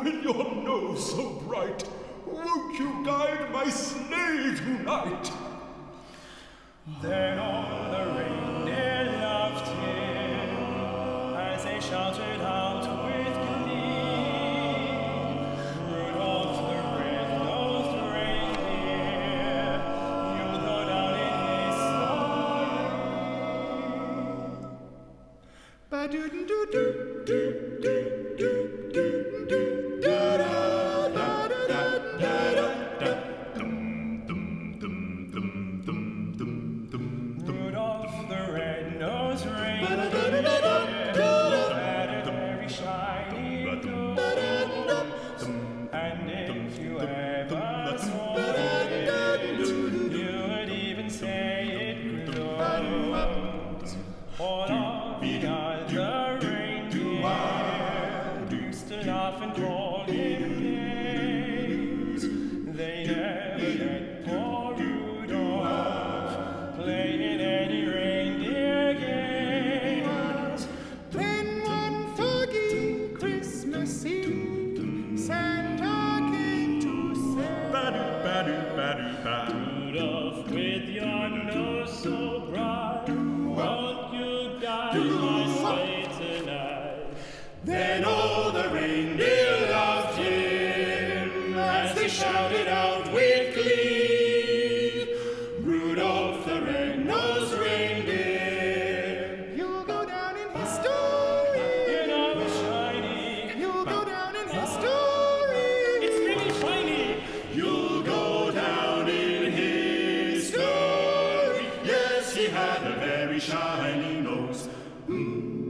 with your nose so bright, won't you guide my sleigh tonight? Then all the reindeer loved him as they shouted out with glee. Rudolph the red-nosed reindeer, you'll go down in history. Ba-doo-doo-doo-doo-doo. ba do ba do ba. Rudolph, with your nose so bright. he had a very shiny nose. Mm.